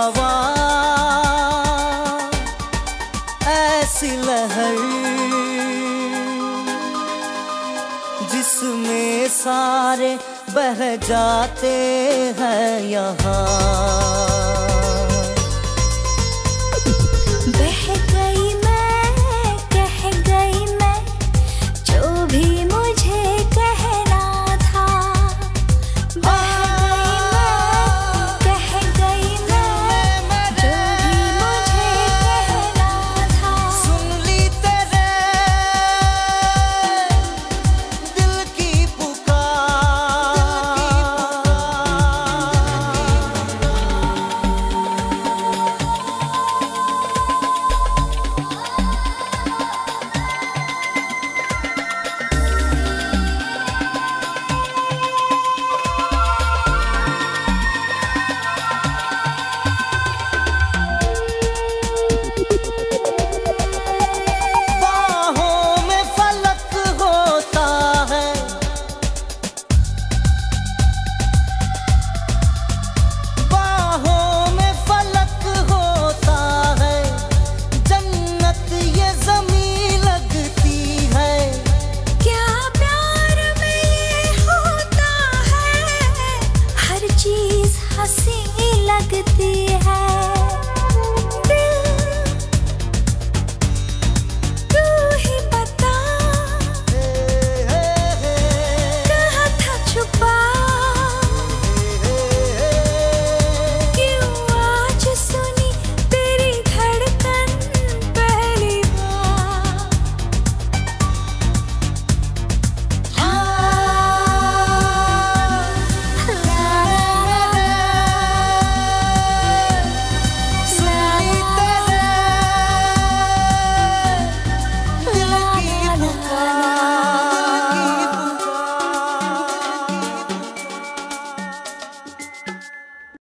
हवा। ऐसी लहर जिसमें सारे बह जाते हैं यहाँ।